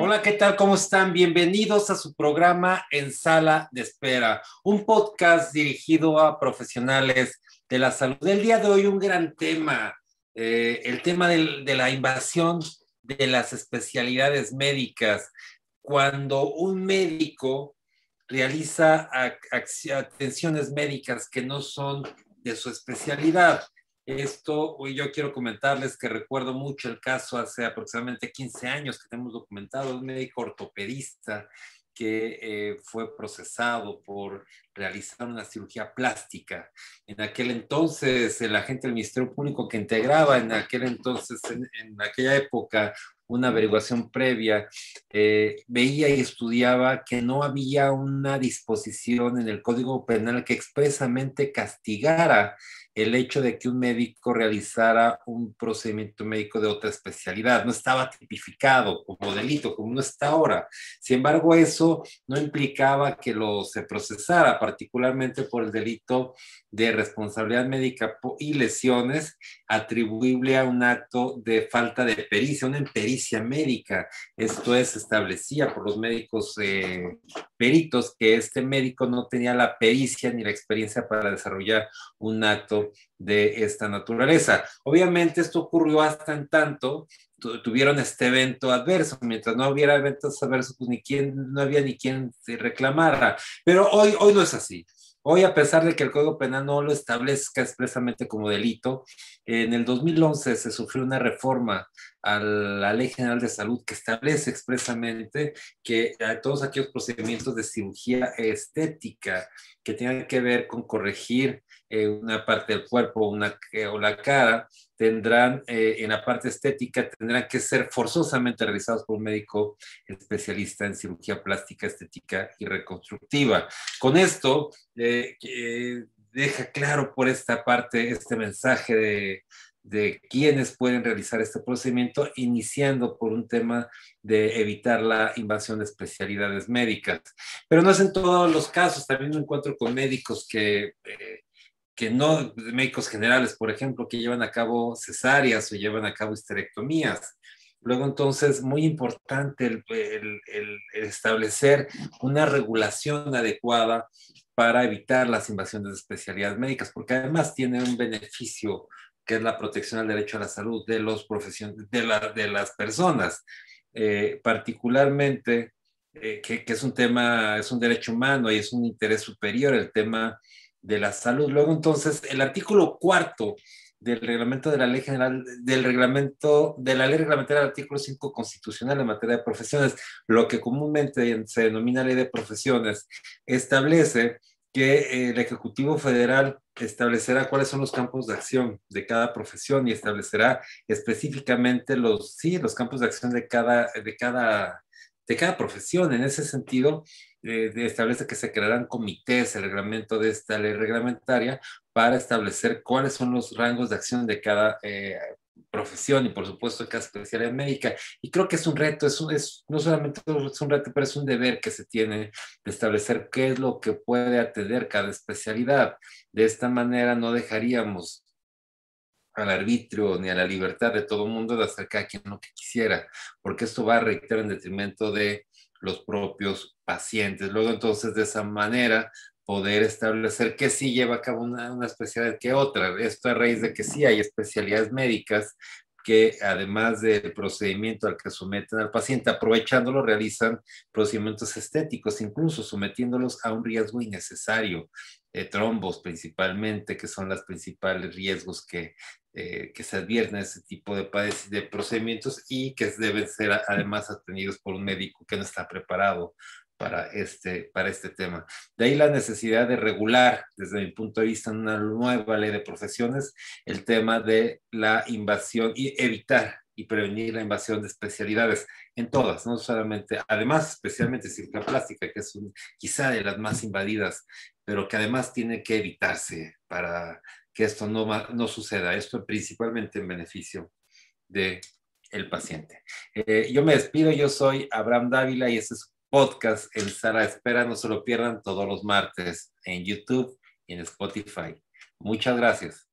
Hola, ¿qué tal? ¿Cómo están? Bienvenidos a su programa En Sala de Espera, un podcast dirigido a profesionales de la salud. El día de hoy un gran tema, eh, el tema de la invasión de las especialidades médicas. Cuando un médico realiza atenciones médicas que no son de su especialidad. Esto, hoy yo quiero comentarles que recuerdo mucho el caso hace aproximadamente 15 años que tenemos documentado un médico ortopedista que eh, fue procesado por realizar una cirugía plástica. En aquel entonces, el agente del Ministerio Público que integraba en aquel entonces, en, en aquella época, una averiguación previa, eh, veía y estudiaba que no había una disposición en el Código Penal que expresamente castigara el hecho de que un médico realizara un procedimiento médico de otra especialidad. No estaba tipificado como delito, como no está ahora. Sin embargo, eso no implicaba que lo se procesara, particularmente por el delito de responsabilidad médica y lesiones atribuible a un acto de falta de pericia, una impericia médica. Esto es, establecía por los médicos eh, peritos que este médico no tenía la pericia ni la experiencia para desarrollar un acto de esta naturaleza. Obviamente esto ocurrió hasta en tanto tuvieron este evento adverso. Mientras no hubiera eventos adversos, pues ni quien, no había ni quien se reclamara. Pero hoy, hoy no es así. Hoy, a pesar de que el Código Penal no lo establezca expresamente como delito, en el 2011 se sufrió una reforma a la Ley General de Salud que establece expresamente que a todos aquellos procedimientos de cirugía estética que tengan que ver con corregir eh, una parte del cuerpo una, o la cara, tendrán, eh, en la parte estética, tendrán que ser forzosamente realizados por un médico especialista en cirugía plástica, estética y reconstructiva. Con esto, eh, deja claro por esta parte este mensaje de, de quiénes pueden realizar este procedimiento, iniciando por un tema de evitar la invasión de especialidades médicas. Pero no es en todos los casos, también me encuentro con médicos que que no médicos generales, por ejemplo, que llevan a cabo cesáreas o llevan a cabo histerectomías. Luego, entonces, muy importante el, establecer una regulación adecuada para evitar las invasiones de especialidades médicas, porque además tiene un beneficio que es la protección al derecho a la salud de, los de, la, de las personas, eh, particularmente eh, que, que, es un tema, es un derecho humano y es un interés superior el tema de la salud. Luego, entonces, el artículo cuarto del reglamento de la ley general, del reglamento, de la ley reglamentaria del artículo 5 constitucional en materia de profesiones, lo que comúnmente se denomina ley de profesiones, establece que el Ejecutivo Federal establecerá cuáles son los campos de acción de cada profesión y establecerá específicamente los, sí, los campos de acción de cada, de cada, de cada profesión. En ese sentido, eh, establece que se crearán comités, el reglamento de esta ley reglamentaria, para establecer cuáles son los rangos de acción de cada eh, profesión y por supuesto de cada especialidad médica. Y creo que es un reto, es, es no solamente es un reto, pero es un deber que se tiene de establecer qué es lo que puede atender cada especialidad. De esta manera no dejaríamos al arbitrio ni a la libertad de todo mundo de hacer cada quien lo que quisiera, porque esto va a reiterar en detrimento de los propios pacientes. Luego entonces de esa manera poder establecer que sí lleva a cabo una, una especialidad que otra. Esto a raíz de que sí hay especialidades médicas que además del procedimiento al que someten al paciente, aprovechándolo, realizan procedimientos estéticos, incluso sometiéndolos a un riesgo innecesario, de trombos principalmente, que son los principales riesgos que, eh, que se advierten en ese tipo de, de procedimientos y que deben ser además atendidos por un médico que no está preparado para este, para este tema. De ahí la necesidad de regular, desde mi punto de vista, en una nueva ley de profesiones, el tema de la invasión y evitar y prevenir la invasión de especialidades en todas, no solamente, además, especialmente cirugía plástica, que es quizá de las más invadidas, pero que además tiene que evitarse para que esto no, no suceda. Esto principalmente en beneficio de el paciente. Eh, yo me despido, yo soy Abraham Dávila y este es podcast en Sala Espera. No se lo pierdan todos los martes en YouTube y en Spotify. Muchas gracias.